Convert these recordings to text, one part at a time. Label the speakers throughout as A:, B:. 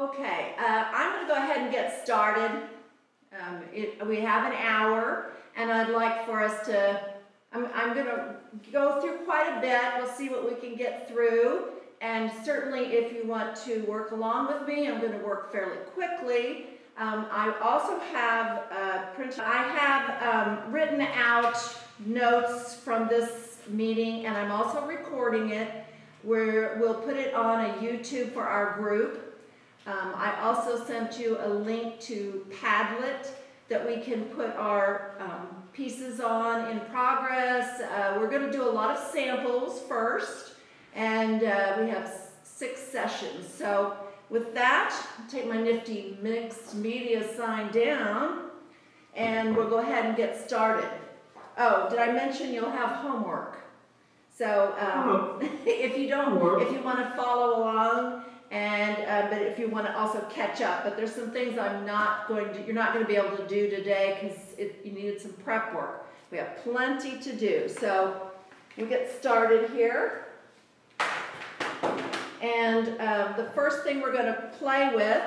A: Okay, uh, I'm going to go ahead and get started. Um, it, we have an hour, and I'd like for us to, I'm, I'm going to go through quite a bit. We'll see what we can get through. And certainly, if you want to work along with me, I'm going to work fairly quickly. Um, I also have uh, printed, I have um, written out notes from this meeting, and I'm also recording it. We'll put it on a YouTube for our group. Um, I also sent you a link to Padlet that we can put our um, pieces on in progress. Uh, we're going to do a lot of samples first, and uh, we have six sessions. So with that, I'll take my nifty mixed media sign down, and we'll go ahead and get started. Oh, did I mention you'll have homework? So um, if you don't, if you want to follow along, and uh, but if you want to also catch up, but there's some things I'm not going to, you're not going to be able to do today because you needed some prep work. We have plenty to do. So we'll get started here. And um, the first thing we're going to play with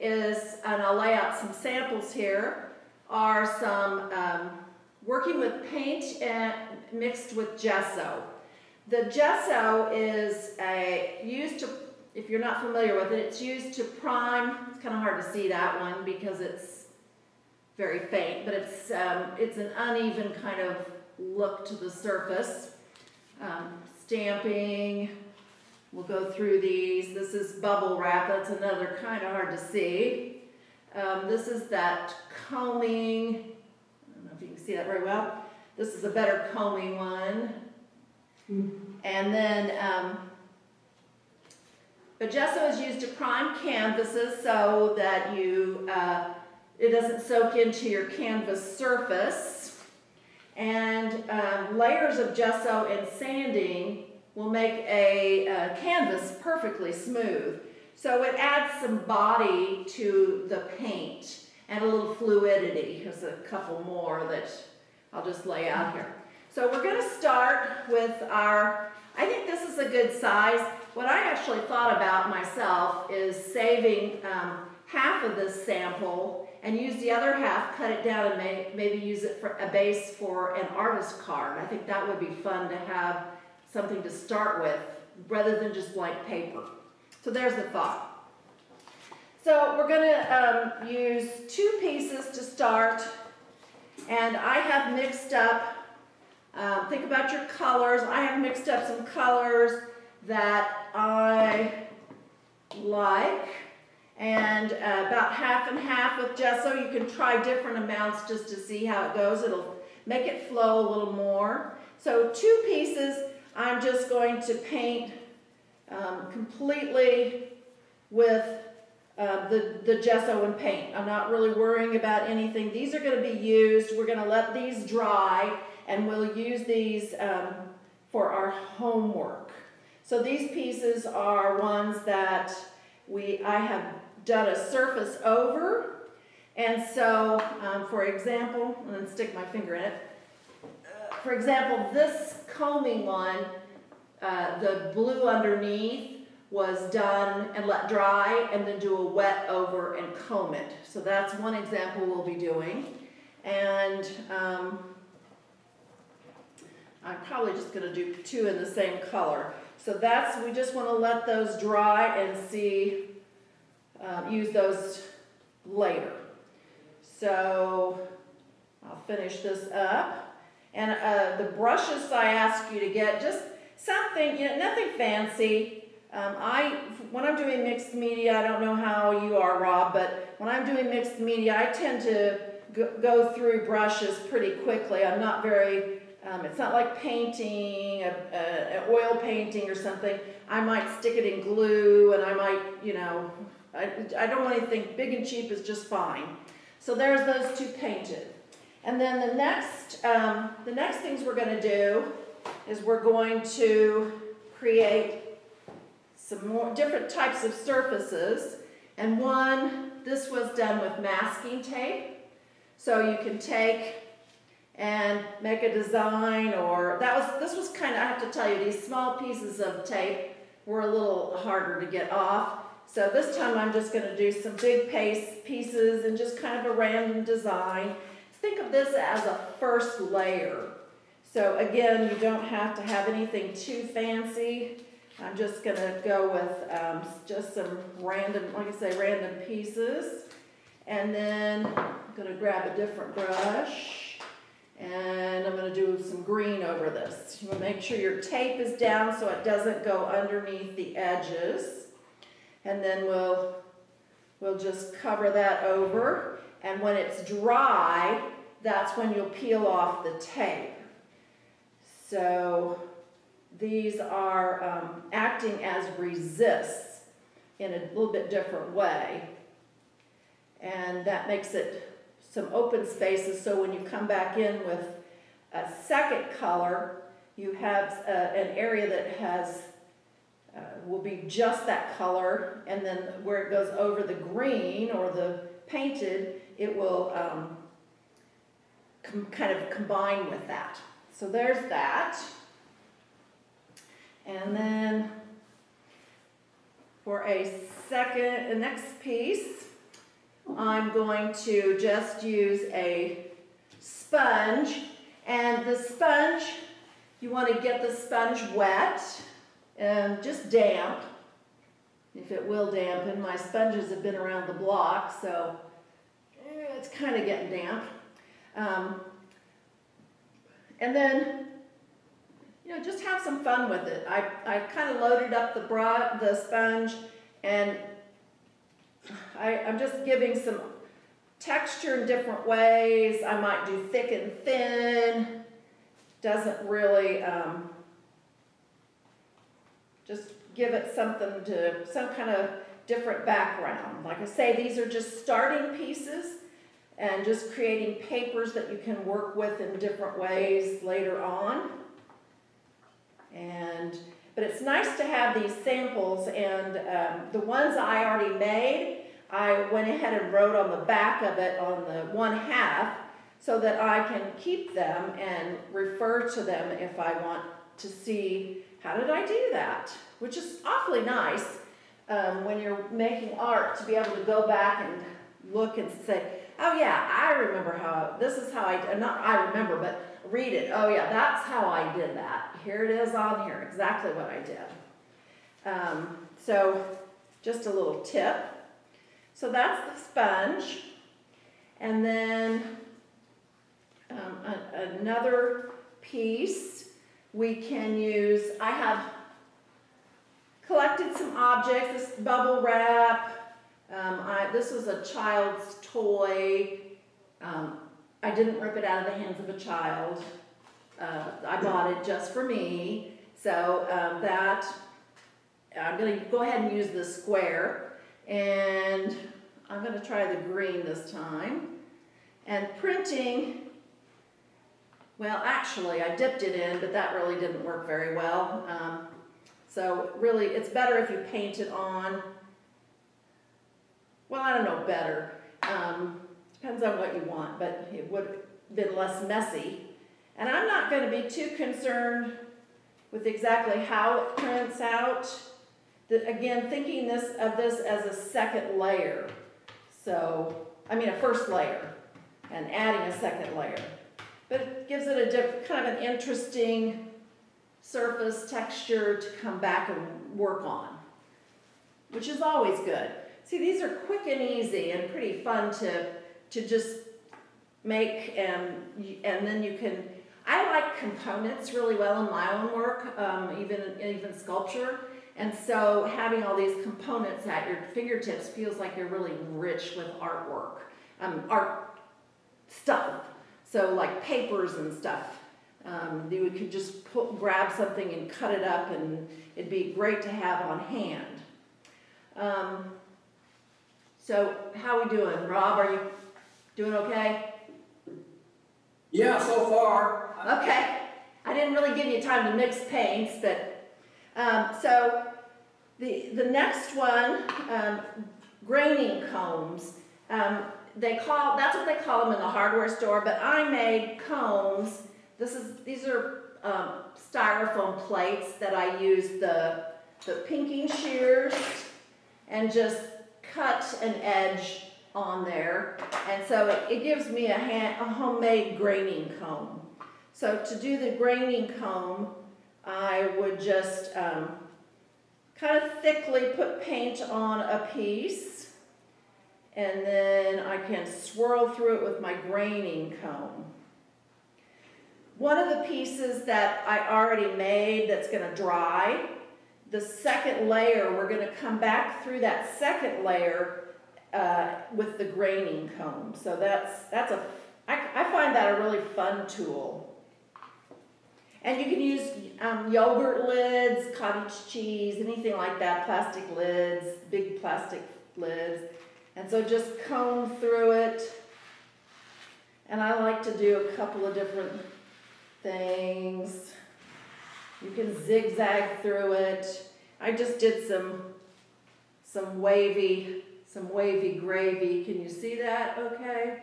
A: is, and I'll lay out some samples here, are some um, working with paint and mixed with gesso. The gesso is a, used to if you're not familiar with it, it's used to prime. It's kind of hard to see that one because it's very faint, but it's, um, it's an uneven kind of look to the surface. Um, stamping, we'll go through these. This is bubble wrap, that's another kind of hard to see. Um, this is that combing, I don't know if you can see that very well. This is a better combing one. Mm. And then um, gesso is used to prime canvases so that you, uh, it doesn't soak into your canvas surface. And um, layers of gesso and sanding will make a, a canvas perfectly smooth. So it adds some body to the paint and a little fluidity. Here's a couple more that I'll just lay out here. So we're going to start with our, I think this is a good size. What I actually thought about myself is saving um, half of this sample and use the other half, cut it down and may, maybe use it for a base for an artist card. I think that would be fun to have something to start with rather than just blank paper. So there's the thought. So we're going to um, use two pieces to start and I have mixed up, um, think about your colors, I have mixed up some colors that I like and uh, about half and half with gesso. You can try different amounts just to see how it goes. It'll make it flow a little more. So two pieces, I'm just going to paint um, completely with uh, the, the gesso and paint. I'm not really worrying about anything. These are going to be used. We're going to let these dry and we'll use these um, for our homework. So these pieces are ones that we I have done a surface over. And so, um, for example, and then stick my finger in it. Uh, for example, this combing one, uh, the blue underneath was done and let dry and then do a wet over and comb it. So that's one example we'll be doing. And um, I'm probably just going to do two in the same color. So that's, we just want to let those dry and see, um, use those later. So I'll finish this up. And uh, the brushes I ask you to get, just something, you know, nothing fancy. Um, I, when I'm doing mixed media, I don't know how you are, Rob, but when I'm doing mixed media, I tend to go through brushes pretty quickly. I'm not very um, it's not like painting, an oil painting or something. I might stick it in glue and I might, you know, I, I don't want anything big and cheap is just fine. So there's those two painted. And then the next, um, the next things we're going to do is we're going to create some more different types of surfaces. And one, this was done with masking tape. So you can take and make a design or that was this was kind of I have to tell you these small pieces of tape were a little harder to get off So this time I'm just gonna do some big pace pieces and just kind of a random design. Think of this as a first layer. So again, you don't have to have anything too fancy. I'm just gonna go with um, just some random, like I say, random pieces. And then I'm gonna grab a different brush and I'm gonna do some green over this. You wanna make sure your tape is down so it doesn't go underneath the edges. And then we'll, we'll just cover that over. And when it's dry, that's when you'll peel off the tape. So these are um, acting as resists in a little bit different way. And that makes it some open spaces so when you come back in with a second color, you have uh, an area that has uh, will be just that color and then where it goes over the green or the painted, it will um, kind of combine with that. So there's that. And then for a second, the next piece, I'm going to just use a sponge. And the sponge, you want to get the sponge wet and just damp, if it will dampen. My sponges have been around the block, so eh, it's kind of getting damp. Um, and then you know, just have some fun with it. I, I kind of loaded up the bra, the sponge, and I, I'm just giving some texture in different ways. I might do thick and thin. Doesn't really, um, just give it something to, some kind of different background. Like I say, these are just starting pieces and just creating papers that you can work with in different ways later on. And, but it's nice to have these samples and um, the ones I already made, I went ahead and wrote on the back of it on the one half so that I can keep them and refer to them if I want to see how did I do that, which is awfully nice um, when you're making art to be able to go back and look and say, oh yeah, I remember how, this is how I, not I remember, but read it. Oh yeah, that's how I did that. Here it is on here, exactly what I did. Um, so just a little tip. So that's the sponge. And then um, a, another piece we can use, I have collected some objects, this bubble wrap. Um, I, this was a child's toy. Um, I didn't rip it out of the hands of a child. Uh, I bought it just for me. So um, that, I'm going to go ahead and use the square. And I'm going to try the green this time. And printing, well, actually, I dipped it in, but that really didn't work very well. Um, so really, it's better if you paint it on. Well, I don't know, better. Um, Depends on what you want, but it would have been less messy. And I'm not going to be too concerned with exactly how it prints out. The, again, thinking this of this as a second layer. So, I mean a first layer and adding a second layer. But it gives it a diff, kind of an interesting surface texture to come back and work on, which is always good. See, these are quick and easy and pretty fun to to just make and and then you can I like components really well in my own work, um, even even sculpture. And so having all these components at your fingertips feels like you're really rich with artwork, um, art stuff. So like papers and stuff. Um, you could just put, grab something and cut it up and it'd be great to have on hand. Um, so how are we doing? Rob, are you Doing okay?
B: Yeah, so far.
A: Okay. I didn't really give you time to mix paints, but um, so the the next one, um, graining combs. Um, they call that's what they call them in the hardware store. But I made combs. This is these are um, styrofoam plates that I use the the pinking shears and just cut an edge on there. And so it, it gives me a, hand, a homemade graining comb. So to do the graining comb, I would just um, kind of thickly put paint on a piece and then I can swirl through it with my graining comb. One of the pieces that I already made that's going to dry, the second layer, we're going to come back through that second layer uh, with the graining comb. So that's, that's a, I, I find that a really fun tool. And you can use um, yogurt lids, cottage cheese, anything like that, plastic lids, big plastic lids. And so just comb through it. And I like to do a couple of different things. You can zigzag through it. I just did some, some wavy, some wavy gravy. Can you see that okay?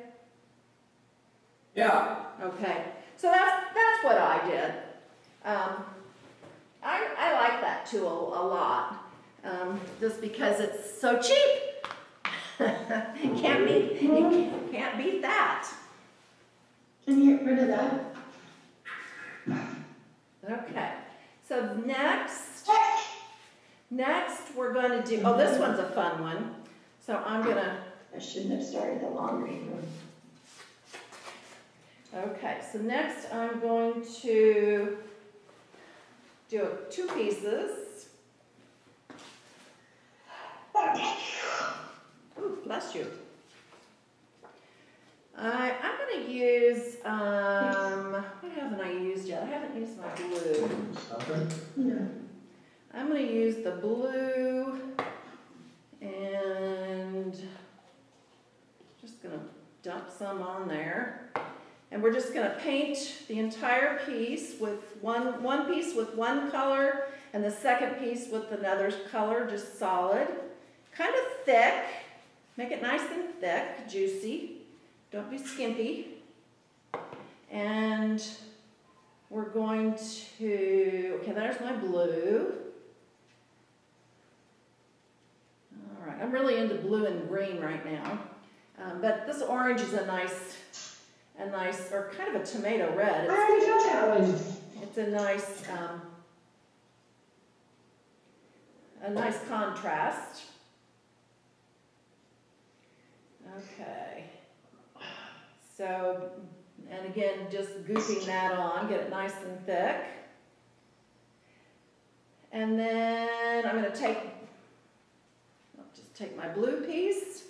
B: Yeah,
A: Okay, so that's, that's what I did. Um, I, I like that tool a lot, um, just because it's so cheap. Can't beat, you can't- can't beat that.
C: Can you get rid of that?
A: Okay, so next, next we're gonna do, oh, this one's a fun one. So I'm gonna,
C: I shouldn't have started the laundry.
A: okay, so next I'm going to do two pieces. Ooh, bless you. I, I'm gonna use, um, what haven't I used yet? I haven't used my blue.
C: No.
A: I'm gonna use the blue just gonna dump some on there. And we're just gonna paint the entire piece with one, one piece with one color and the second piece with another color, just solid. Kind of thick, make it nice and thick, juicy. Don't be skimpy. And we're going to, okay, there's my blue. All right, I'm really into blue and green right now. Um, but this orange is a nice, a nice, or kind of a tomato red.
C: I
A: It's,
C: already got that one.
A: it's a nice, um, a nice contrast. Okay. So, and again, just gooping that on, get it nice and thick. And then I'm gonna take, I'll just take my blue piece,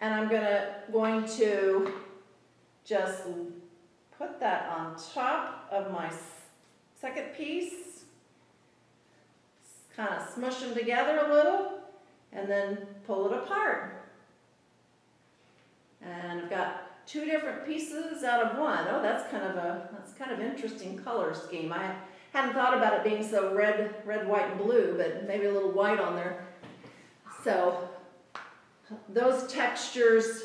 A: and I'm gonna, going to just put that on top of my second piece. Kind of smush them together a little, and then pull it apart. And I've got two different pieces out of one. Oh, that's kind of a, that's kind of interesting color scheme. I hadn't thought about it being so red, red, white, and blue, but maybe a little white on there. So those textures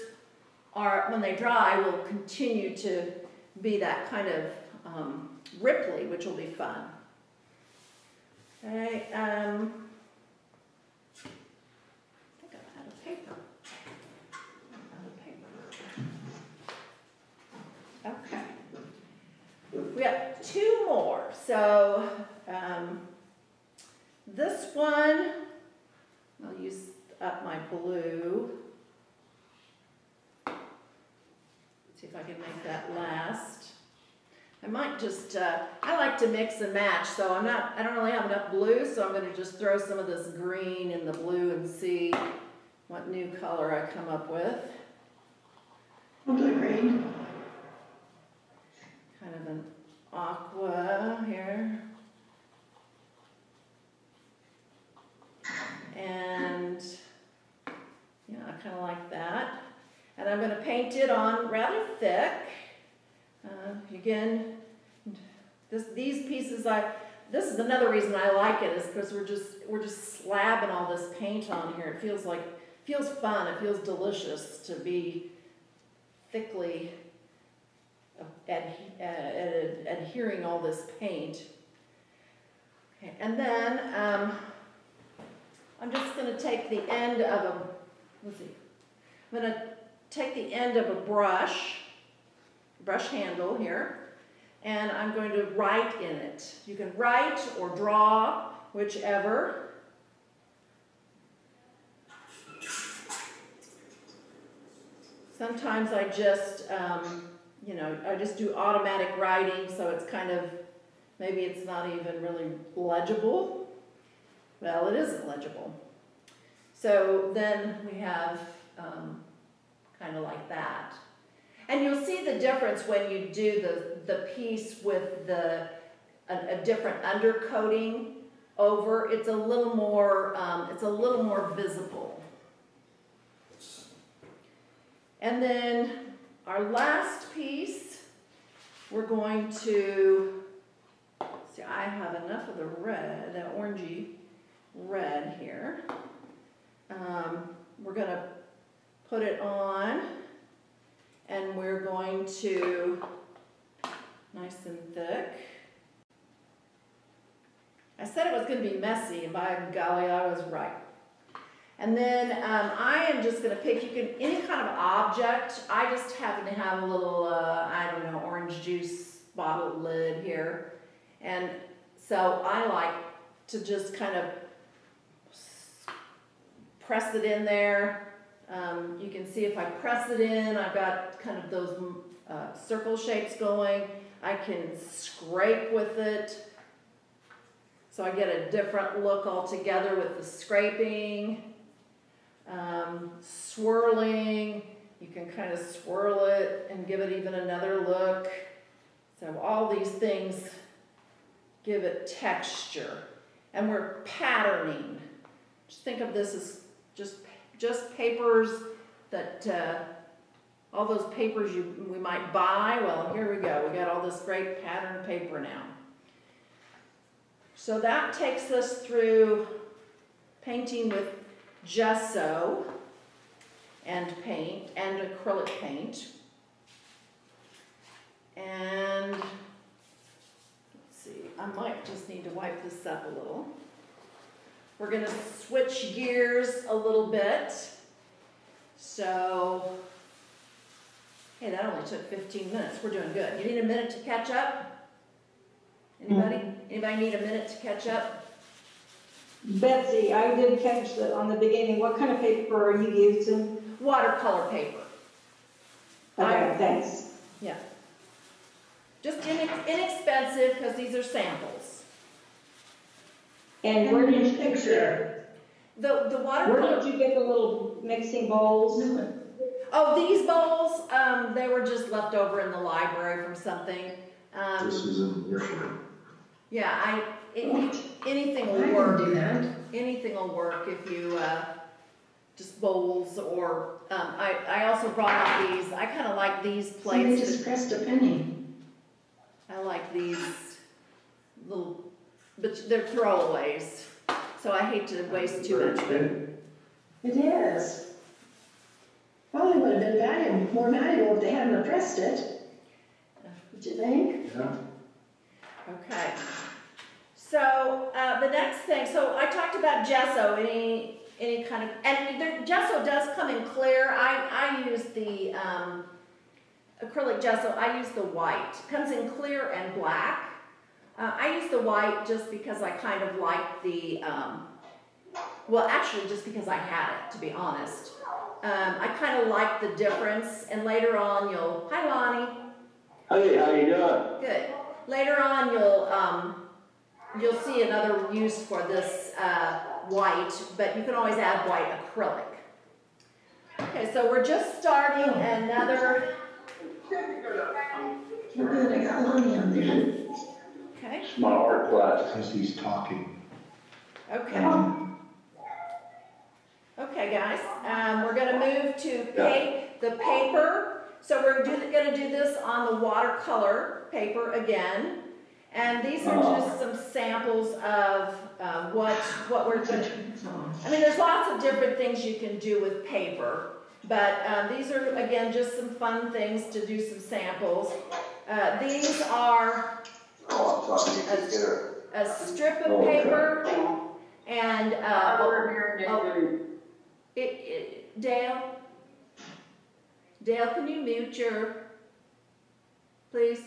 A: are, when they dry, will continue to be that kind of um, ripply, which will be fun. Okay, um, I think I'm out of paper. I'm out of paper. Okay. We have two more. So, um, this one, I'll use up my blue. See if I can make that last. I might just, uh, I like to mix and match, so I'm not, I don't really have enough blue, so I'm gonna just throw some of this green in the blue and see what new color I come up with.
C: I'll do green.
A: Kind of an aqua here. And, kind of like that. And I'm gonna paint it on rather thick. Uh, again, this, these pieces I, this is another reason I like it is because we're just, we're just slabbing all this paint on here. It feels like, feels fun, it feels delicious to be thickly ad, ad, adhering all this paint. Okay, and then um, I'm just gonna take the end of a, let's see, I'm gonna take the end of a brush, brush handle here, and I'm going to write in it. You can write or draw, whichever. Sometimes I just, um, you know, I just do automatic writing, so it's kind of, maybe it's not even really legible. Well, it isn't legible. So then we have um, kind of like that. And you'll see the difference when you do the, the piece with the, a, a different undercoating over. It's a little more, um, it's a little more visible. And then our last piece, we're going to, see, I have enough of the red, that orangey red here. Um, we're going to put it on and we're going to, nice and thick. I said it was going to be messy, and by golly, I was right. And then um, I am just going to pick, you can, any kind of object. I just happen to have a little, uh, I don't know, orange juice bottle lid here. And so I like to just kind of press it in there. Um, you can see if I press it in, I've got kind of those uh, circle shapes going. I can scrape with it. So I get a different look altogether with the scraping. Um, swirling, you can kind of swirl it and give it even another look. So all these things give it texture. And we're patterning. Just think of this as just, just papers that, uh, all those papers you, we might buy. Well, here we go. We got all this great pattern paper now. So that takes us through painting with gesso and paint and acrylic paint. And let's see, I might just need to wipe this up a little. We're going to switch gears a little bit. So, hey, that only took 15 minutes. We're doing good. You need a minute to catch up? Anybody? Hmm. Anybody need a minute to catch up?
D: Betsy, I did catch that on the beginning. What kind of paper are you using?
A: Watercolor paper.
D: Okay, thanks.
A: Yeah. Just inex- inexpensive because these are samples.
D: And where did you,
C: Picture.
A: The, the water.
D: where
A: watercolor,
D: did you get the little mixing bowls?
A: oh, these bowls, um, they were just left over in the library from something. Um,
E: This is in your shirt.
A: yeah, I, it, anything
C: I
A: will
C: can
A: work.
C: do that.
A: Anything will work if you, uh, just bowls or, um, I, I also brought out these, I kind of like these
C: Somebody
A: plates.
C: just pressed a penny.
A: I like these little, but they're throwaways, so I hate to waste too much. But
C: It is. Probably would have been valuable, more valuable if they hadn't have pressed it. Don't you think?
E: Yeah.
A: Okay. So uh, the next thing, so I talked about gesso. Any any kind of and there, gesso does come in clear. I I use the um, acrylic gesso. I use the white. Comes in clear and black. Uh, I use the white just because I kind of like the. Um, well, actually, just because I had it, to be honest. Um, I kind of like the difference, and later on you'll. Hi, Lonnie.
F: Hey, how you doing?
A: Good. Later on, you'll um, you'll see another use for this uh, white, but you can always add white acrylic. Okay, so we're just starting another.
C: You're good, I got Lonnie on there.
A: Okay.
F: It's my art class.
E: Because he's talking.
A: Okay. Okay, guys. Um, we're going to move to pa- the paper. So we're going to do this on the watercolor paper again. And these are just some samples of uh, what what we're going to. I mean, there's lots of different things you can do with paper, but um, these are, again, just some fun things to do some samples. Uh, these are
F: Oh, I'm sorry, you can get her.
A: a strip of paper and uh, it, it, Dale? Dale, can you mute your, please?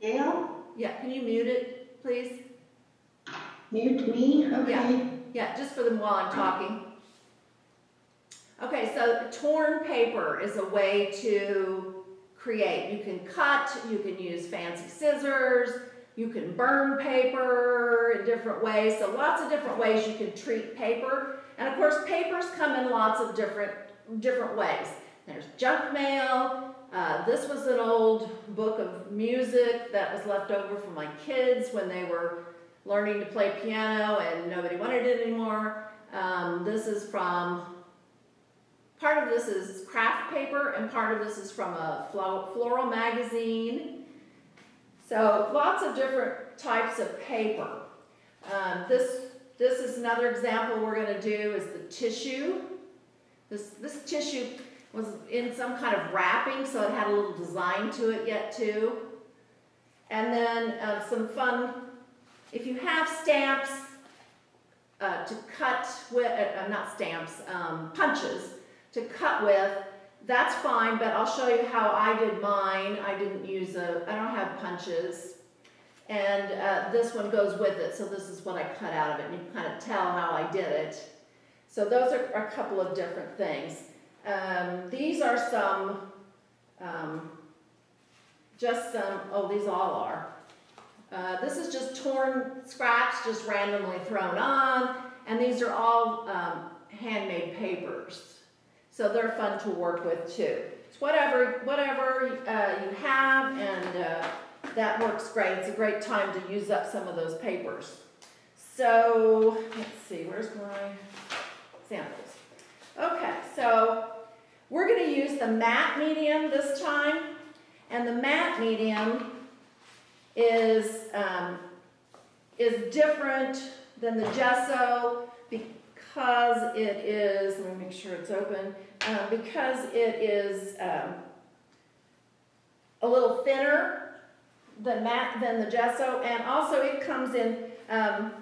C: Dale,
A: Yeah, can you mute it, please?
C: mute me, okay?
A: Yeah, just for them while I'm talking. Okay, so torn paper is a way to create. You can cut, you can use fancy scissors, you can burn paper in different ways. So lots of different ways you can treat paper. And of course, papers come in lots of different different ways. There's junk mail. Uh, this was an old book of music that was left over from my kids when they were learning to play piano and nobody wanted it anymore. Um, this is from, part of this is craft paper and part of this is from a floral magazine. So lots of different types of paper. Um, this, this is another example we're going to do is the tissue. This, this tissue was in some kind of wrapping, so it had a little design to it yet too. And then uh, some fun, if you have stamps uh, to cut with, uh, not stamps, um, punches to cut with, that's fine, but I'll show you how I did mine. I didn't use a, I don't have punches. And uh, this one goes with it, so this is what I cut out of it, and you can kind of tell how I did it. So those are a couple of different things. Um, these are some, um, just some, oh, these all are. Uh, this is just torn scraps, just randomly thrown on, and these are all um, handmade papers. So they're fun to work with too. It's whatever, whatever uh, you have, and uh, that works great. It's a great time to use up some of those papers. So, let's see, where's my samples? Okay, so we're going to use the matte medium this time, and the matte medium is um, is different than the gesso because it is. Let me make sure it's open. Uh, because it is um, a little thinner than matte than the gesso, and also it comes in um,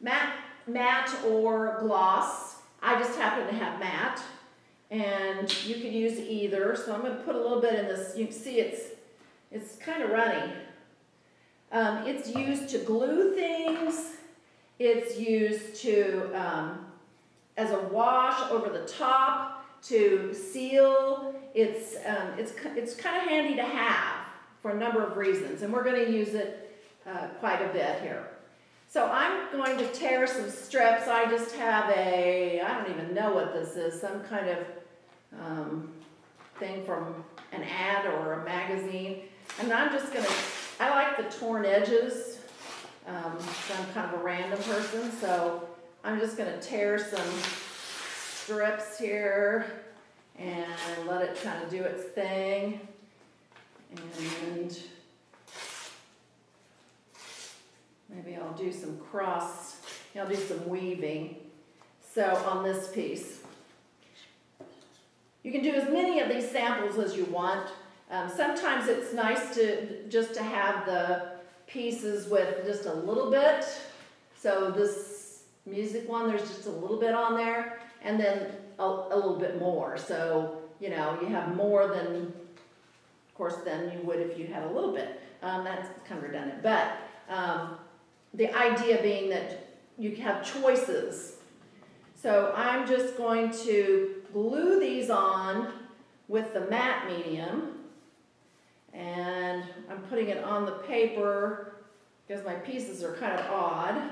A: matte matte or gloss. I just happen to have matte, and you could use either. So I'm going to put a little bit in this. You can see it's it's kind of runny. Um, it's used to glue things. It's used to um, as a wash over the top to seal. It's um, it's it's kind of handy to have for a number of reasons, and we're going to use it uh, quite a bit here. So I'm going to tear some strips. I just have a, I don't even know what this is, some kind of um, thing from an ad or a magazine. And I'm just gonna, I like the torn edges. Um, so I'm kind of a random person, so I'm just gonna tear some strips here and let it kind of do its thing. And Maybe I'll do some cross, I'll do some weaving. So on this piece. You can do as many of these samples as you want. Um, sometimes it's nice to just to have the pieces with just a little bit. So this music one, there's just a little bit on there, and then a, a little bit more. So, you know, you have more than, of course, than you would if you had a little bit. Um, that's kind of redundant. But um, the idea being that you have choices. So I'm just going to glue these on with the matte medium and I'm putting it on the paper because my pieces are kind of odd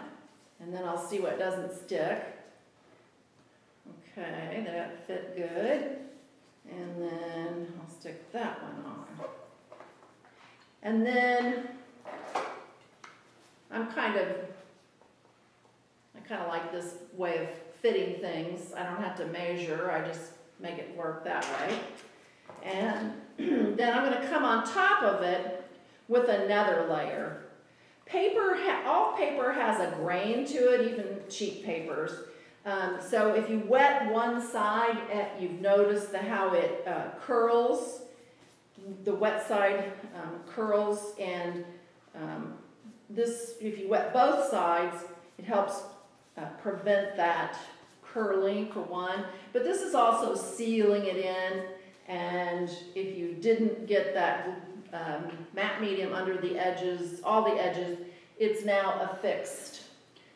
A: and then I'll see what doesn't stick. Okay, that fit good. And then I'll stick that one on. And then I'm kind of, I kind of like this way of fitting things. I don't have to measure, I just make it work that way. And then I'm going to come on top of it with another layer. Paper, all paper has a grain to it, even cheap papers. Um, so if you wet one side, eh, you've noticed the, how it uh, curls. The wet side um, curls and um, this, if you wet both sides, it helps uh, prevent that curling for one, but this is also sealing it in. And if you didn't get that um, matte medium under the edges, all the edges, it's now affixed.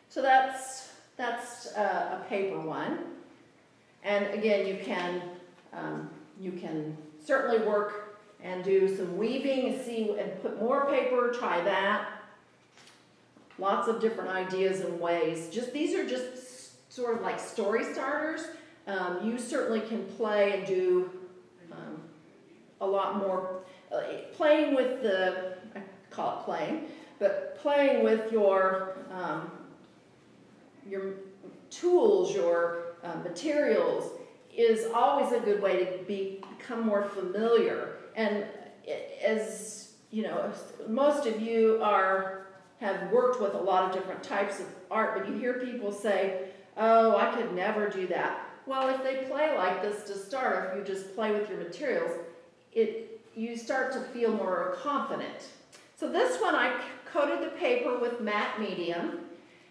A: So that's, that's uh, a paper one. And again, you can, um, you can certainly work and do some weaving and see, and put more paper, try that. Lots of different ideas and ways. Just, these are just sort of like story starters. Um, you certainly can play and do, um, a lot more, playing with the, I call it playing, but playing with your, um, your tools, your uh, materials is always a good way to be, become more familiar. And as, you know, most of you are, have worked with a lot of different types of art, but you hear people say, oh, I could never do that. Well, if they play like this to start, if you just play with your materials, it, you start to feel more confident. So this one, I coated the paper with matte medium,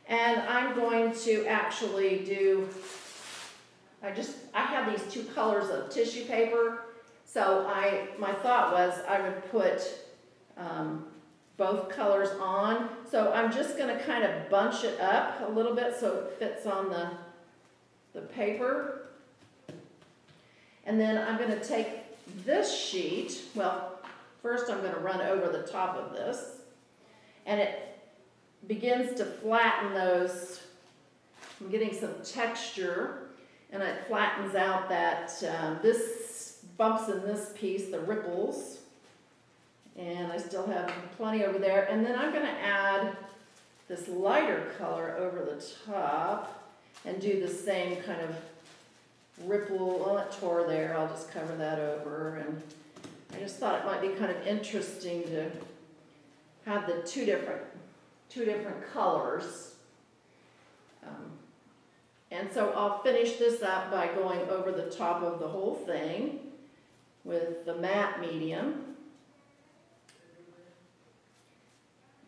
A: and I'm going to actually do, I just, I have these two colors of tissue paper, so I, my thought was I would put um, both colors on. So I'm just gonna kind of bunch it up a little bit so it fits on the, the paper. And then I'm gonna take this sheet, well, first I'm gonna run over the top of this, and it begins to flatten those, I'm getting some texture, and it flattens out that, um, this bumps in this piece, the ripples, and I still have plenty over there, and then I'm gonna add this lighter color over the top, and do the same kind of ripple, well, it tore there, I'll just cover that over, and I just thought it might be kind of interesting to have the two different, two different colors. Um, And so I'll finish this up by going over the top of the whole thing with the matte medium.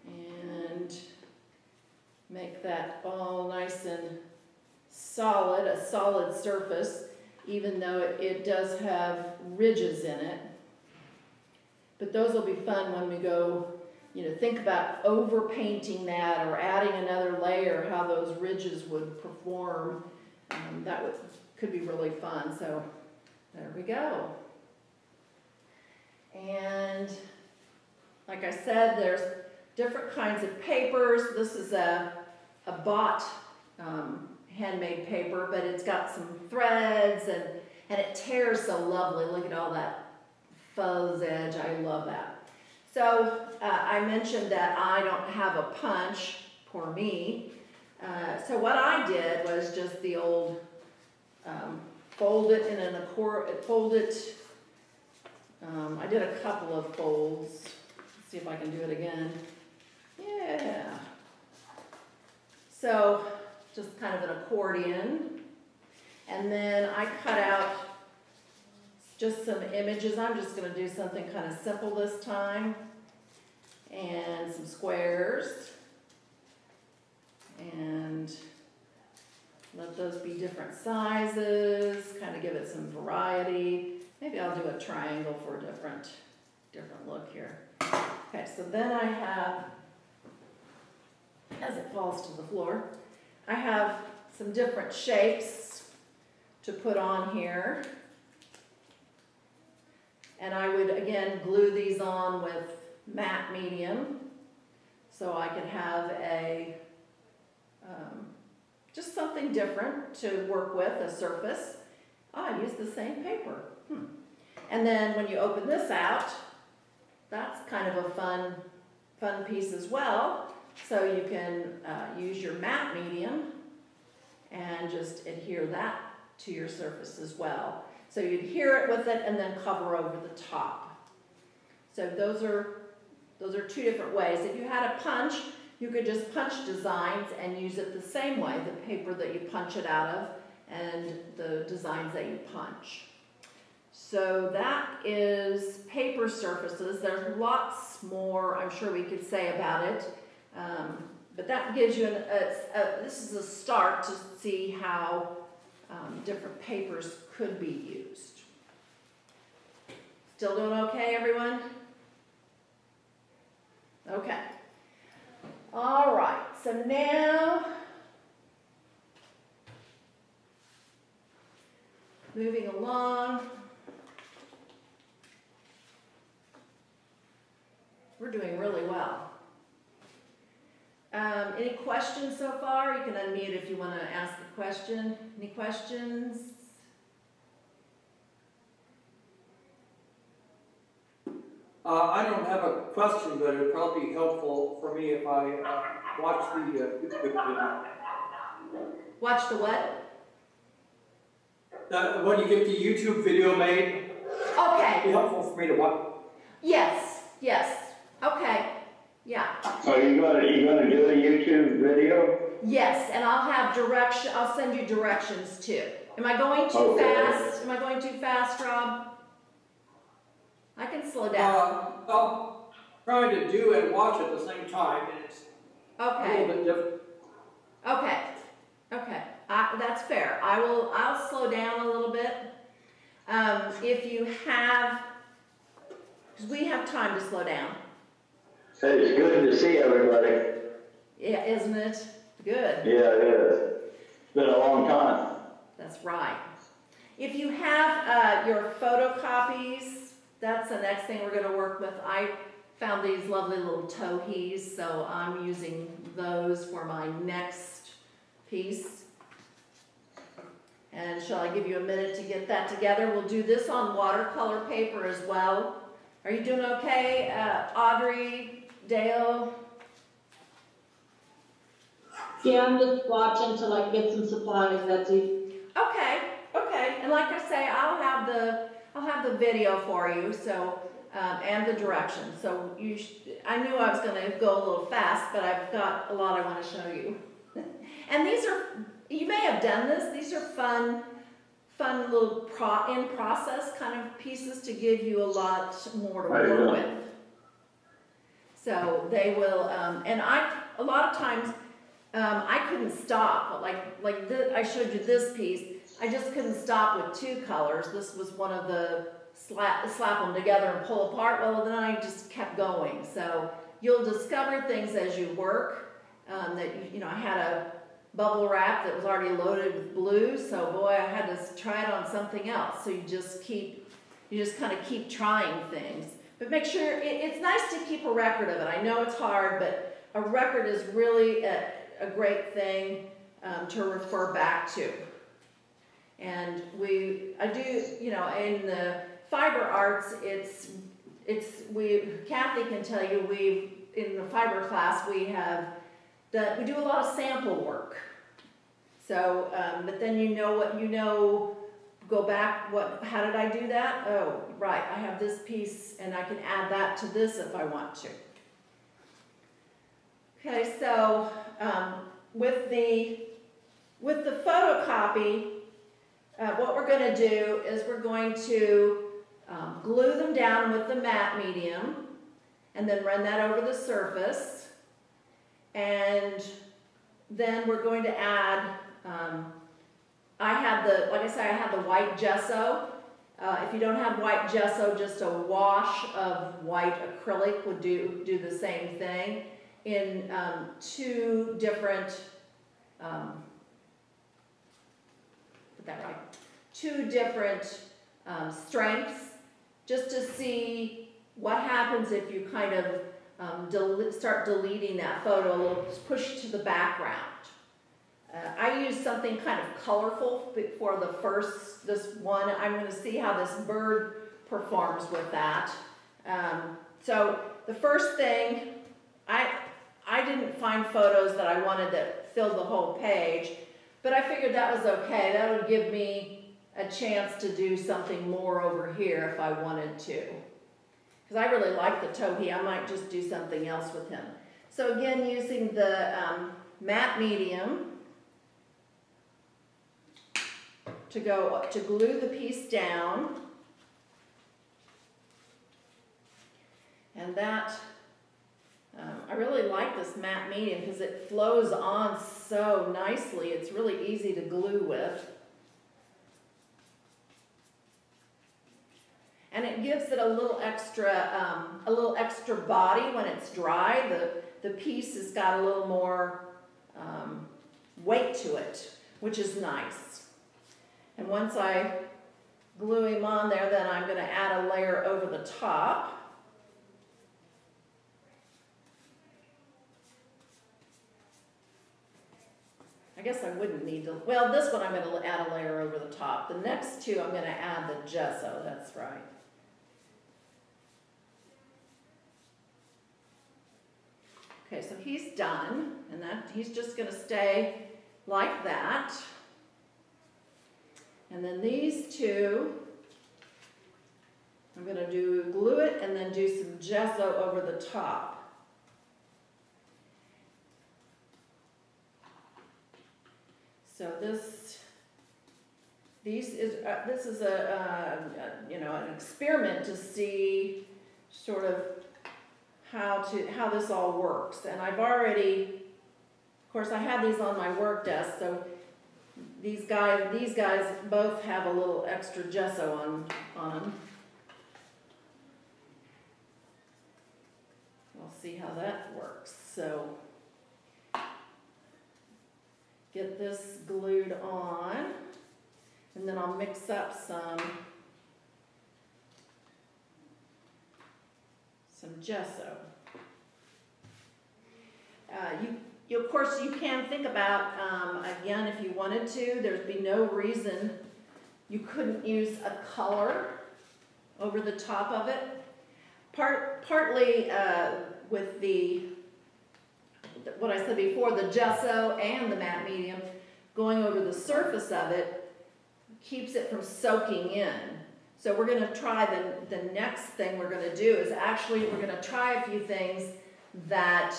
A: And make that all nice and solid, a solid surface, even though it, it does have ridges in it. But those will be fun when we go, you know, think about over painting that or adding another layer, how those ridges would perform. Um, that would, could be really fun, so there we go. And like I said, there's different kinds of papers. This is a, a bought um, handmade paper, but it's got some threads and, and it tears so lovely. Look at all that fuzz edge. I love that. So uh, I mentioned that I don't have a punch, poor me. Uh, so what I did was just the old um, fold it in an accord, fold it. Um, I did a couple of folds. Let's see if I can do it again. Yeah. So just kind of an accordion. And then I cut out just some images. I'm just gonna do something kind of simple this time. And some squares. And let those be different sizes, kind of give it some variety. Maybe I'll do a triangle for a different, different look here. Okay, so then I have, as it falls to the floor, I have some different shapes to put on here. And I would, again, glue these on with matte medium, so I could have a, um, just something different to work with, a surface. Ah, I use the same paper. Hmm. And then when you open this out, that's kind of a fun, fun piece as well. So you can uh, use your matte medium and just adhere that to your surface as well. So you adhere it with it and then cover over the top. So those are, those are two different ways. If you had a punch, you could just punch designs and use it the same way, the paper that you punch it out of and the designs that you punch. So that is paper surfaces. There's lots more I'm sure we could say about it. Um, but that gives you an, a, a, this is a start to see how um, different papers could be used. Still doing okay, everyone? Okay. All right, so now, moving along. We're doing really well. Um, any questions so far? You can unmute if you want to ask a question. Any questions?
B: Uh, I don't have a question, but it'd probably be helpful for me if I, uh, watch the, uh, YouTube video.
A: Watch the what?
B: Uh, when you get the YouTube video made,
A: Okay.
B: it'd be helpful for me to watch.
A: yes, yes, okay, yeah.
F: Are you gonna, you gonna do a YouTube video?
A: Yes, and I'll have direction, I'll send you directions too. Am I going too
F: Okay.
A: fast? Am I going too fast, Rob? I can slow down.
B: Uh, well, trying to do and watch at the same time, and it's a little
A: Okay,
B: bit different.
A: okay, okay. I, that's fair. I will, I'll slow down a little bit. Um, if you have, because we have time to slow down.
F: It's good to see everybody.
A: Yeah, isn't it? Good.
F: Yeah, it is. It's been a long time.
A: That's right. If you have uh, your photocopies, that's the next thing we're going to work with. I found these lovely little towhees, so I'm using those for my next piece. And shall I give you a minute to get that together? We'll do this on watercolor paper as well. Are you doing okay, uh, Audrey, Dale?
D: Yeah, I'm just watching till I get some supplies, Betsy.
A: Okay, okay, and like I say, I'll have the, I'll have the video for you, so, um, and the directions, so you sh I knew I was gonna go a little fast, but I've got a lot I wanna show you. And these are, you may have done this, these are fun, fun little pro, in process kind of pieces to give you a lot more to
F: I
A: work
F: know.
A: with. So they will, um, and I, a lot of times, um, I couldn't stop, like, like thi- I showed you this piece, I just couldn't stop with two colors, this was one of the slap, slap them together and pull apart, well, then I just kept going, so you'll discover things as you work, um, that, you- you know, I had a bubble wrap that was already loaded with blue, so boy, I had to try it on something else, so you just keep, you just kind of keep trying things. But make sure, it, it's nice to keep a record of it, I know it's hard, but a record is really a, a great thing um, to refer back to. And we, I do, you know, in the fiber arts, it's, it's, we, Kathy can tell you, we, in the fiber class, we have, done we do a lot of sample work. So, um, but then you know what, you know, go back, what, how did I do that? Oh, right, I have this piece and I can add that to this if I want to. Okay, so um, with the with the photocopy, uh, what we're going to do is we're going to um, glue them down with the matte medium, and then run that over the surface, and then we're going to add. Um, I had the, like I said, I had the white gesso. Uh, if you don't have white gesso, just a wash of white acrylic would do do the same thing in um, two different, um, put that right, two different um, strengths, just to see what happens if you kind of um, del- start deleting that photo a little, push to the background. Uh, I used something kind of colorful for the first, this one. I'm going to see how this bird performs with that. Um, so the first thing, I, I didn't find photos that I wanted that filled the whole page, but I figured that was okay. That would give me a chance to do something more over here if I wanted to. Because I really like the Towhee, I might just do something else with him. So again, using the um, matte medium to go to glue the piece down. And that Um, I really like this matte medium because it flows on so nicely. It's really easy to glue with. And it gives it a little extra, um, a little extra body when it's dry. The, the piece has got a little more um, weight to it, which is nice. And once I glue him on there, then I'm gonna add a layer over the top. I guess I wouldn't need to, well, this one I'm gonna add a layer over the top. The next two, I'm gonna add the gesso, that's right. Okay, so he's done, and that, he's just gonna stay like that. And then these two, I'm gonna do glue it and then do some gesso over the top. So this, these is, uh, this is a, uh, uh, you know, an experiment to see sort of how to, how this all works. And I've already, of course, I had these on my work desk, so these guys, these guys both have a little extra gesso on, on them. We'll see how that works. So, get this glued on, and then I'll mix up some, some gesso. Uh, you you, of course, you can think about, um, again, if you wanted to, there'd be no reason you couldn't use a color over the top of it. Part, partly uh, with the, what I said before, the gesso and the matte medium going over the surface of it keeps it from soaking in. So we're gonna try the, the next thing we're gonna do is actually, we're gonna try a few things that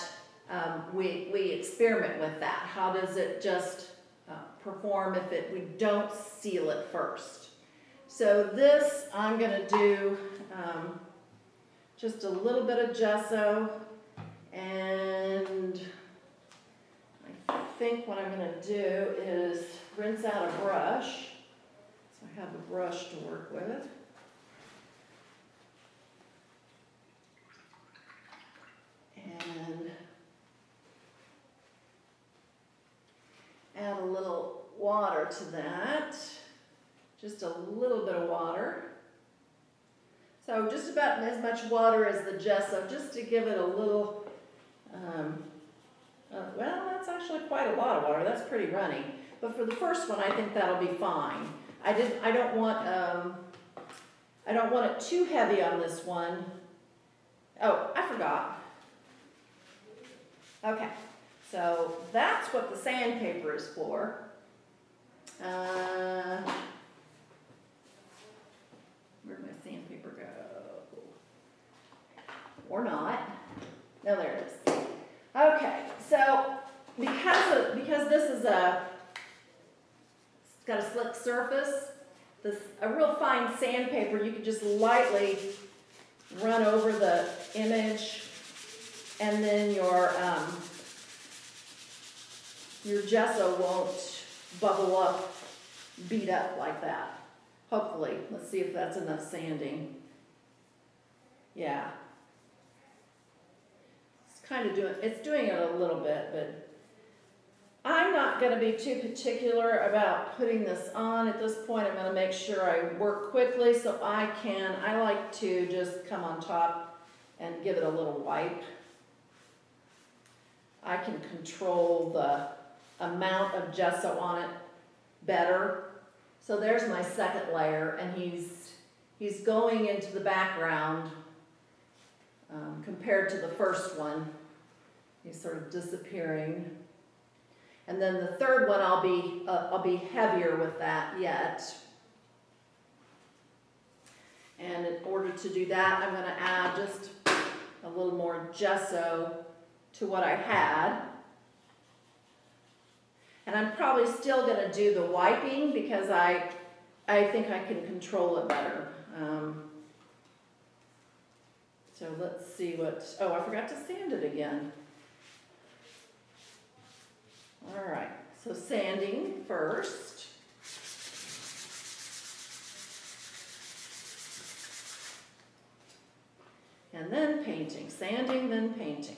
A: um, we, we experiment with that. How does it just uh, perform if it, we don't seal it first? So this, I'm gonna do um, just a little bit of gesso and I think what I'm gonna do is rinse out a brush. So I have a brush to work with. And add a little water to that, just a little bit of water. So just about as much water as the gesso, just to give it a little, um, uh, well, that's actually quite a lot of water, that's pretty runny. But for the first one, I think that'll be fine. I didn't, I don't want, um, I don't want it too heavy on this one. Oh, I forgot. Okay. So that's what the sandpaper is for. Uh, where'd my sandpaper go? Or not. No, there it is. Okay, so because of, because this is a, it's got a slick surface, this, a real fine sandpaper, you can just lightly run over the image and then your, um, your gesso won't bubble up, beat up like that. Hopefully, let's see if that's enough sanding. Yeah. It's kind of doing, it's doing it a little bit, but I'm not gonna be too particular about putting this on at this point. I'm gonna make sure I work quickly so I can, I like to just come on top and give it a little wipe. I can control the amount of gesso on it better. So there's my second layer, and he's, he's going into the background um, compared to the first one. He's sort of disappearing. And then the third one, I'll be, uh, I'll be heavier with that yet. And in order to do that, I'm gonna add just a little more gesso to what I had. And I'm probably still gonna do the wiping because I, I think I can control it better. Um, So let's see what, oh, I forgot to sand it again. All right, so sanding first. And then painting, sanding, then painting.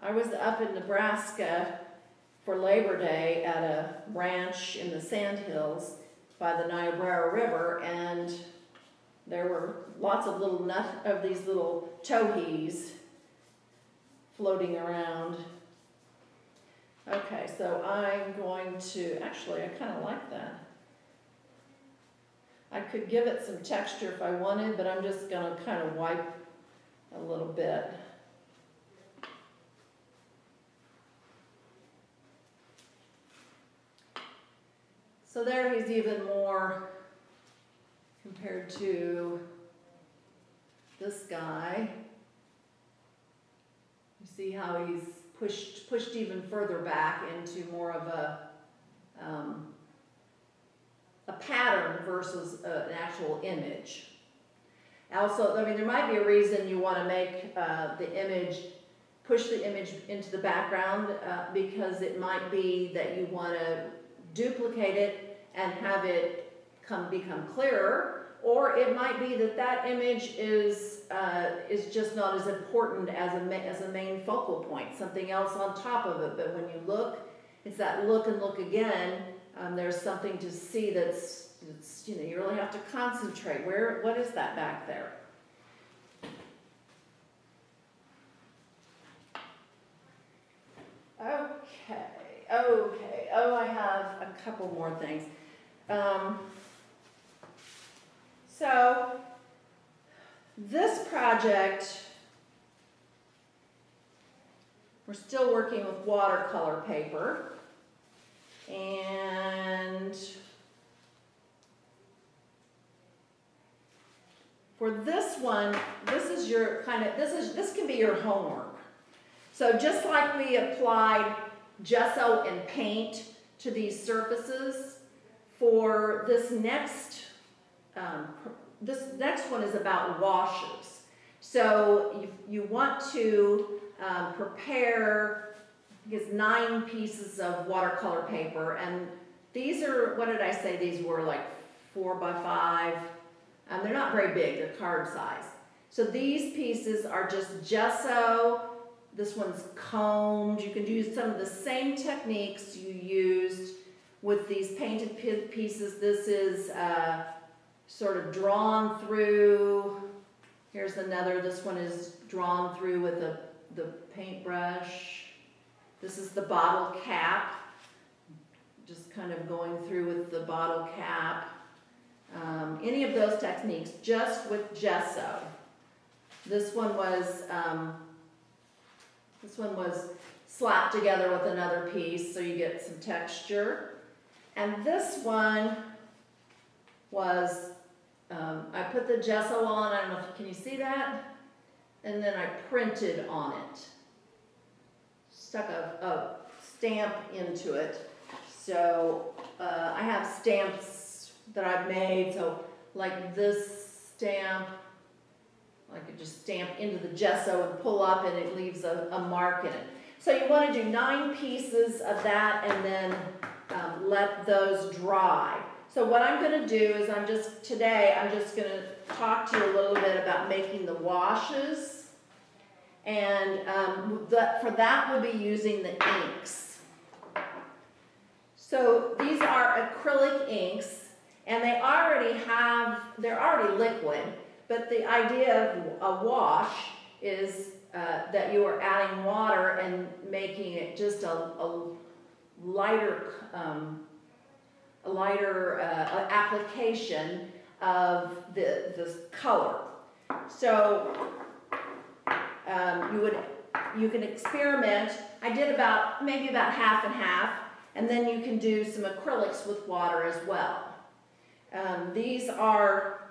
A: I was up in Nebraska for Labor Day at a ranch in the Sandhills by the Niobrara River, and there were lots of little nut of these little towhees floating around. Okay, so I'm going to, actually, I kind of like that. I could give it some texture if I wanted, but I'm just gonna kind of wipe a little bit. So there he's even more compared to this guy. You see how he's pushed, pushed even further back into more of a, um, a pattern versus uh, an actual image. Also, I mean, there might be a reason you want to make uh, the image, push the image into the background uh, because it might be that you want to duplicate it and have it come become clearer, or it might be that that image is uh, is just not as important as a as a main focal point, something else on top of it. But when you look, it's that look and look again. Um, there's something to see that's, that's you know you really have to concentrate. Where what is that back there? Okay, okay. Oh, I have a couple more things. Um, so, this project, we're still working with watercolor paper. And for this one, this is your kind of, this is, this can be your homework. So just like we applied gesso and paint to these surfaces, for this next, um, this next one is about washes. So you, you want to um, prepare, guess, nine pieces of watercolor paper. And these are, what did I say these were, like four by five? Um, they're not very big, they're card size. So these pieces are just gesso. This one's combed. You can use some of the same techniques you used with these painted pieces. This is uh, sort of drawn through. Here's another. This one is drawn through with the, the paintbrush. This is the bottle cap. Just kind of going through with the bottle cap. Um, any of those techniques, just with gesso. This one was, um, this one was slapped together with another piece so you get some texture. And this one was, um, I put the gesso on, I don't know if, can you see that? And then I printed on it. Stuck a, a stamp into it. So uh, I have stamps that I've made, so like this stamp, I could just stamp into the gesso and pull up and it leaves a, a mark in it. So you want to do nine pieces of that and then um, let those dry. So what I'm going to do is I'm just, today, I'm just going to talk to you a little bit about making the washes. And um, the, for that, we'll be using the inks. So these are acrylic inks, and they already have, they're already liquid, but the idea of a wash is uh, that you are adding water and making it just a, a lighter, um, a lighter uh, application of the, the color. So um, you would you can experiment. I did about maybe about half and half, and then you can do some acrylics with water as well. Um, these are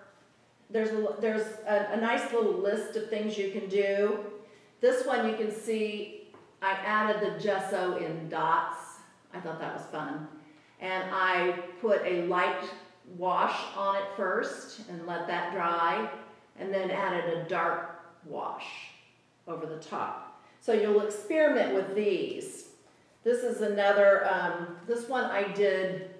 A: there's a, there's a, a nice little list of things you can do. This one you can see I added the gesso in dots I thought that was fun. And I put a light wash on it first and let that dry. and then added a dark wash over the top. So you'll experiment with these. This is another, um, this one I did,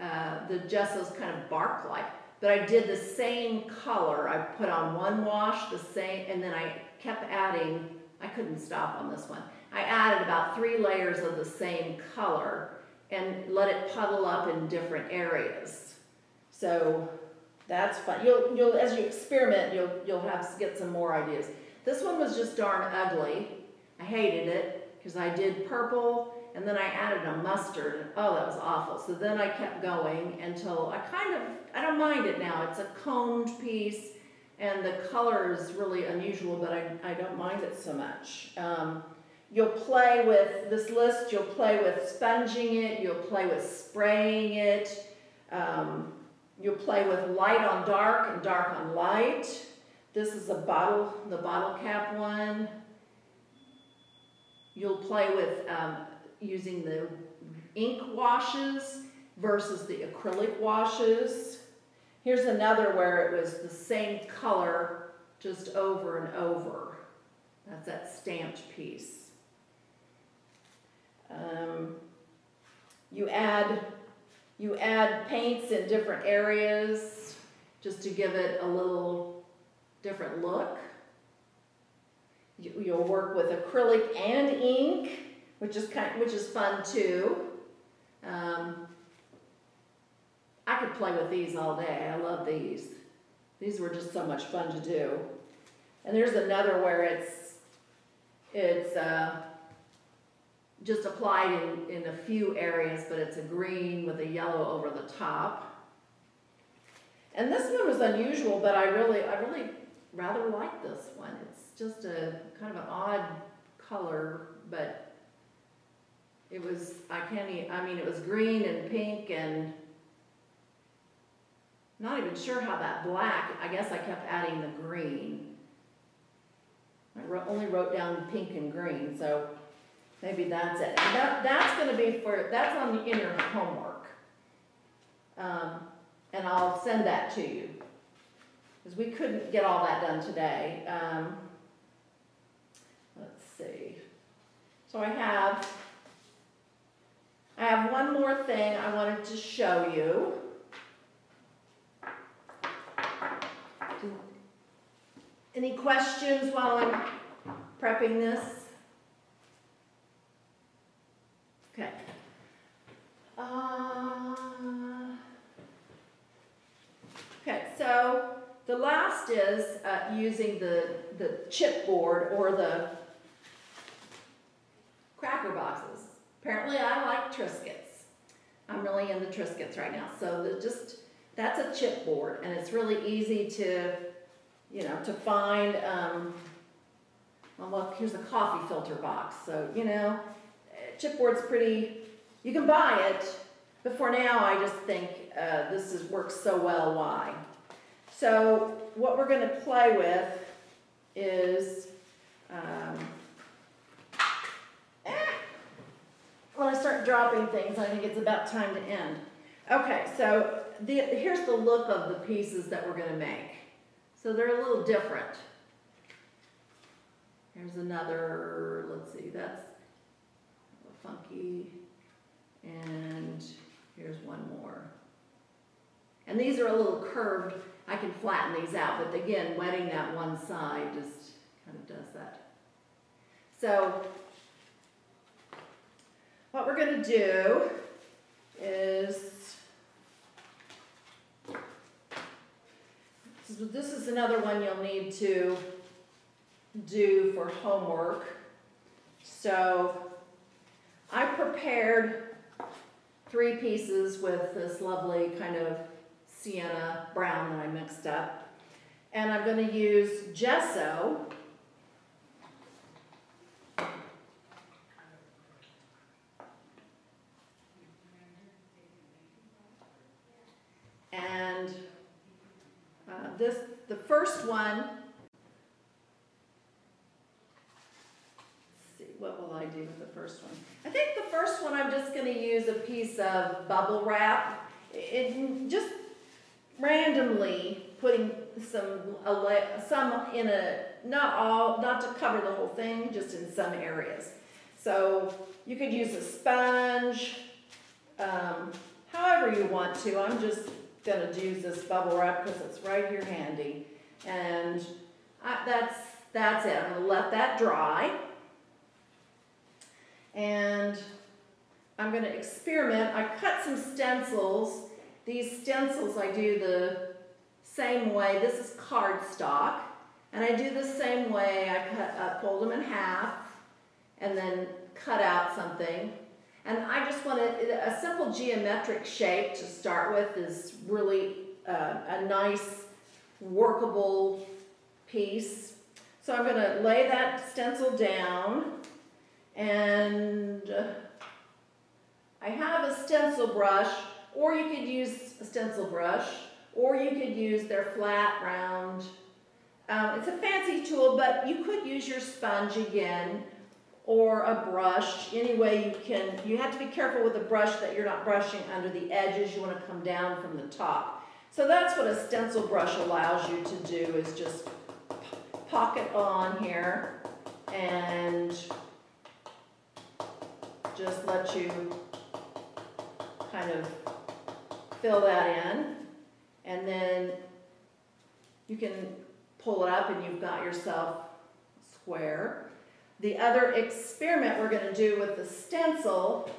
A: uh, the gesso's kind of bark-like, but I did the same color. I put on one wash, the same, and then I kept adding, I couldn't stop on this one. I added about three layers of the same color and let it puddle up in different areas. So that's fun. You'll, you'll, as you experiment, you'll, you'll have, get some more ideas. This one was just darn ugly. I hated it because I did purple and then I added a mustard. Oh, that was awful. So then I kept going until I kind of, I don't mind it now. It's a combed piece and the color is really unusual, but I, I don't mind it so much. Um, you'll play with this list, you'll play with sponging it, you'll play with spraying it, um, you'll play with light on dark and dark on light. This is a bottle, the bottle cap one. You'll play with um, using the ink washes versus the acrylic washes. Here's another where it was the same color just over and over. That's that stamped piece. Um, you add you add paints in different areas just to give it a little different look. You, you'll work with acrylic and ink, which is kind which is fun too. Um, I could play with these all day. I love these. These were just so much fun to do. And there's another where it's it's uh, just applied in, in a few areas, but it's a green with a yellow over the top. And this one was unusual, but I really, I really rather like this one. It's just a kind of an odd color, but it was, I can't even, I mean, it was green and pink and not even sure how that black, I guess I kept adding the green. I wrote, only wrote down pink and green, so maybe that's it. That, that's gonna be for, that's on the inner homework. Um, and I'll send that to you. Because we couldn't get all that done today. Um, let's see. So I have, I have one more thing I wanted to show you. Any questions while I'm prepping this? Okay. Uh, okay, so the last is uh, using the, the chipboard or the cracker boxes. Apparently I like Triscuits. I'm really into Triscuits right now. So just, that's a chipboard and it's really easy to you know, to find, um, well, look, here's a coffee filter box. So, you know, chipboard's pretty, you can buy it, but for now I just think uh, this is, works so well, why? So what we're gonna play with is, um, when I start dropping things, I think it's about time to end. Okay, so the, here's the look of the pieces that we're gonna make. So they're a little different. Here's another, let's see, that's funky. And here's one more. And these are a little curved. I can flatten these out, but again, wetting that one side just kind of does that. So what we're going to do is This is another one you'll need to do for homework. So I prepared three pieces with this lovely kind of sienna brown that I mixed up. And I'm going to use gesso and uh, this, the first one, let's see, what will I do with the first one? I think the first one I'm just going to use a piece of bubble wrap. It, just randomly putting some, some in a, not all, not to cover the whole thing, just in some areas. So you could use a sponge, um, however you want to. I'm just gonna use this bubble wrap because it's right here handy. And I, that's, that's it. I'm gonna let that dry. And I'm gonna experiment. I cut some stencils. These stencils, I do the same way. This is cardstock. And I do the same way. I cut, uh, fold them in half and then cut out something. And I just want a, a simple geometric shape to start with is really uh, a nice workable piece. So I'm going to lay that stencil down and I have a stencil brush or you could use a stencil brush or you could use their flat round. Um, it's a fancy tool but you could use your sponge again or a brush, any way you can, you have to be careful with the brush that you're not brushing under the edges, you want to come down from the top. So that's what a stencil brush allows you to do is just pocket on here and just let you kind of fill that in and then you can pull it up and you've got yourself square. The other experiment we're going to do with the stencil,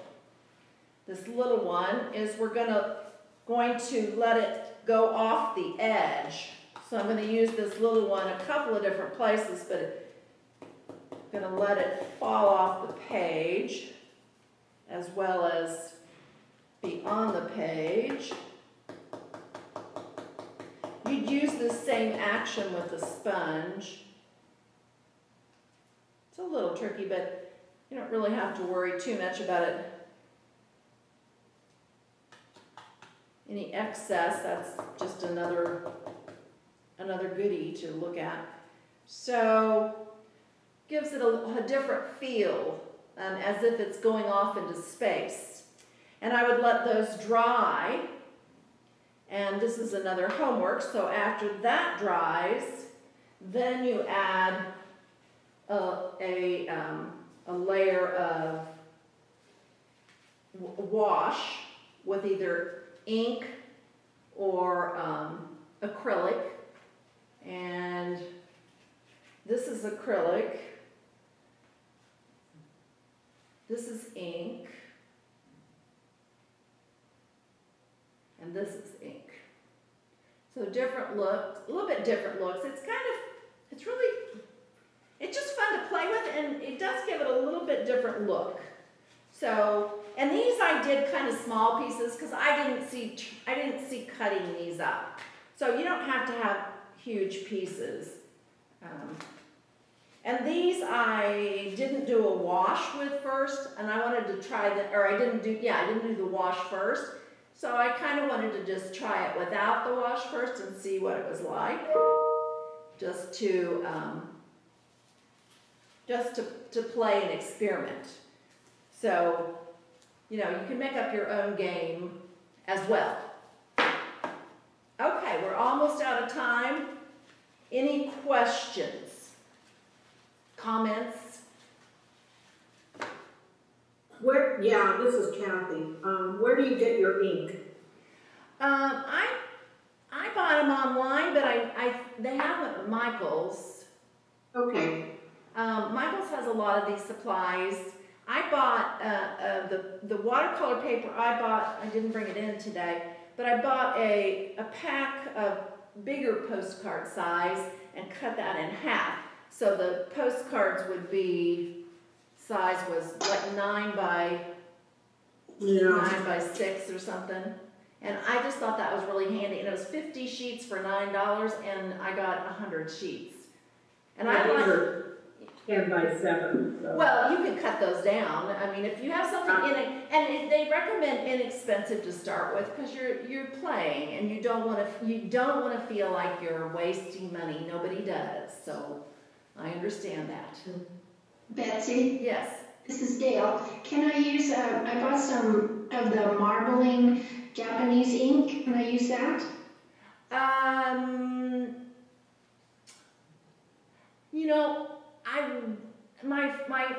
A: this little one, is we're going to, going to let it go off the edge. So I'm going to use this little one a couple of different places, but I'm going to let it fall off the page as well as be on the page. You'd use the same action with the sponge. It's a little tricky, but you don't really have to worry too much about it. Any excess, that's just another, another goodie to look at. So, gives it a, a different feel, um, as if it's going off into space. And I would let those dry, and this is another homework, so after that dries, then you add a, a, um, a layer of wash with either ink or um, acrylic. And this is acrylic. This is ink. And this is ink. So different looks, a little bit different looks. It's kind of, it's really it's just fun to play with and it does give it a little bit different look. So, and these I did kind of small pieces because I didn't see, I didn't see cutting these up. So you don't have to have huge pieces. Um, and these I didn't do a wash with first and I wanted to try the, or I didn't do, yeah, I didn't do the wash first. So I kind of wanted to just try it without the wash first and see what it was like. Just to, um, just to, to play and experiment. So, you know, you can make up your own game as well. Okay, we're almost out of time. Any questions? Comments?
G: Where, yeah, this is Kathy. Um, where do you get your ink?
A: Um, I, I bought them online, but I, I, they have them at Michael's.
G: Okay,
A: Um, Michael's has a lot of these supplies. I bought uh, uh, the the watercolor paper. I bought. I didn't bring it in today, but I bought a a pack of bigger postcard size and cut that in half. So the postcards would be size was like nine by
G: yeah,
A: nine by six or something. And I just thought that was really handy. And it was 50 sheets for nine dollars, and I got 100 sheets. And I
G: these
A: like.
G: Are ten by seven, so.
A: Well, you can cut those down. I mean, if you have something in it, and it- they recommend inexpensive to start with because you're you're playing and you don't want to you don't want to feel like you're wasting money. Nobody does. So I understand that.
C: Betsy,
A: Yes.
C: this is Dale. Can I use, uh, I bought some of the marbling Japanese ink. Can I use that?
A: Um. You know, I, my, my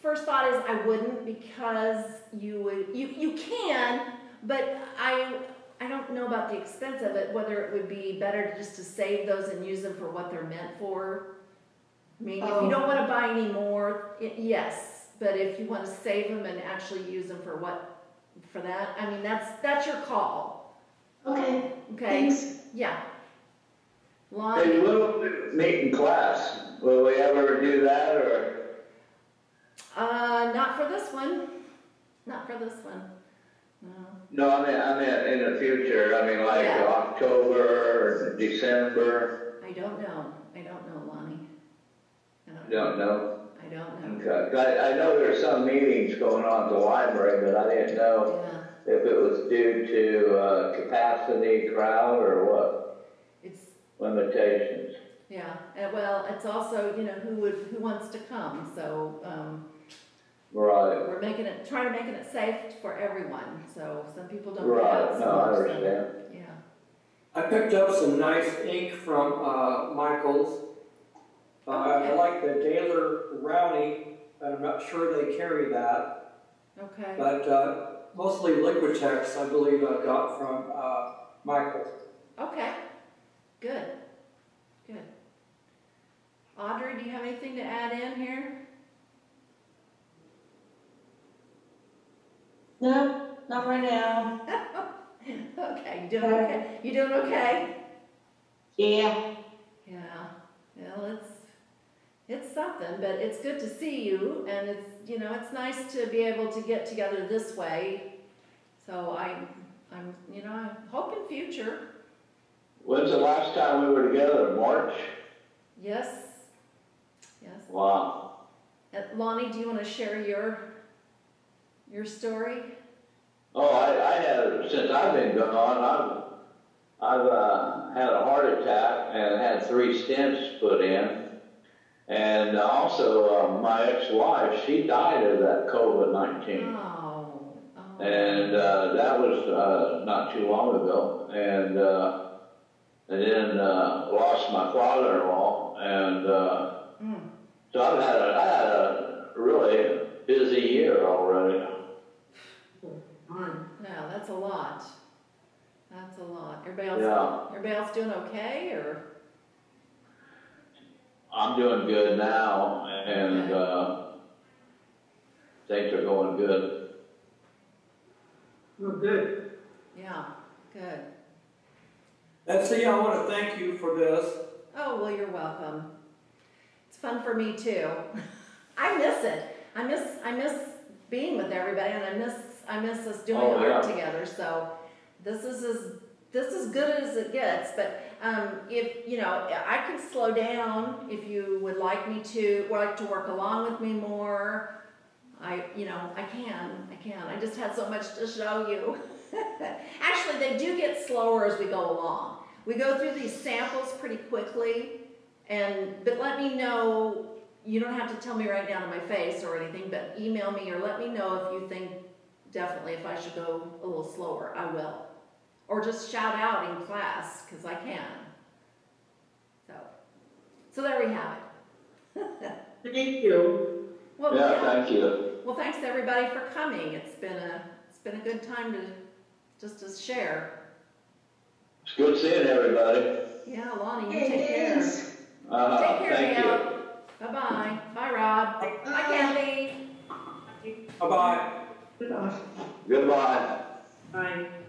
A: first thought is I wouldn't because you would, you, you can, but I, I don't know about the expense of it, whether it would be better just to save those and use them for what they're meant for. I mean, if you don't oh. wanna buy any more, i- yes, but if you wanna save them and actually use them for what, for that, I mean, that's, that's your call,
C: Okay,
A: okay?
C: thanks.
A: Yeah.
F: Hey,
A: Lonnie,
F: we'll meet in class. Will we ever do that or?
A: uh, not for this one, not for this one, no.
F: No, I mean, I mean, in the future, I mean, like
A: Yeah.
F: October or December,
A: I don't know, I don't know, Lonnie. I don't
F: don't know.
A: I don't know,
F: Okay, I, I know there's some meetings going on at the library, but I didn't know
A: yeah,
F: if it was due to, uh, capacity, crowd, or what,
A: it's,
F: limitations.
A: Yeah, and well, it's also, you know, who would, who wants to come, so, um,
F: Right,
A: we're making it, trying to making it safe for everyone, so some people don't.
F: right,
A: have
F: no, I
A: so-
F: understand.
A: Yeah,
B: I picked up some nice ink from, uh, Michael's. Uh, I like the Daler Rowney, I'm not sure they carry that,
A: okay,
B: but, uh, mostly Liquitex, I believe I got from, uh, Michael.
A: okay, good, good. Audrey, do you have anything to add in here?
D: No, not right now.
A: Okay, you doing okay? You doing okay?
D: Yeah.
A: Yeah, well, it's, it's something, but it's good to see you, and it's, you know, it's nice to be able to get together this way. So I, I'm, you know, I hope in future,
F: When's the last time we were together, March?
A: yes, yes.
F: Wow.
A: Uh, Lonnie, do you wanna share your, your story?
F: Oh, I, I had, since I've been gone, I've, I've, uh, had a heart attack and had three stents put in. And also, uh, my ex-wife, she died of that COVID-19.
A: Oh, oh.
F: And, uh, that was, uh, not too long ago. And, uh, and then, uh, lost my father-in-law and, so I've had a, I had a really busy year already.
G: Fine.
A: no, that's a lot. That's a lot. Everybody else,
F: Yeah.
A: everybody else doing okay, or?
F: I'm doing good now, and, uh, things are going good.
G: Well, good.
A: Yeah, good.
B: Betsy, I wanna thank you for this.
A: Oh, well, you're welcome. Fun for me too. I miss it. I miss, I miss being with everybody and I miss, I miss us doing
F: Oh,
A: art together, so this is as, this is good as it gets, but, um, if, you know, I can slow down if you would like me to, would like to work along with me more. I, you know, I can, I can. I just had so much to show you. Actually, they do get slower as we go along. We go through these samples pretty quickly, and but let me know. You don't have to tell me right now to my face or anything, but email me or let me know if you think definitely if I should go a little slower. I will, or just shout out in class because I can. So, so there we have it.
G: Thank you.
A: Well,
F: Yeah,
A: yeah.
F: thank you.
A: Well, thanks everybody for coming. It's been a it's been a good time to just to share.
F: It's good seeing everybody.
A: Yeah, Lonnie, you
C: Hey,
A: take care.
C: Thanks.
F: Uh,
A: Take care
F: thank you.
A: now. Bye bye. Bye, Rob. Bye, Kathy.
B: Bye-bye.
C: Good off.
F: Goodbye.
G: Bye.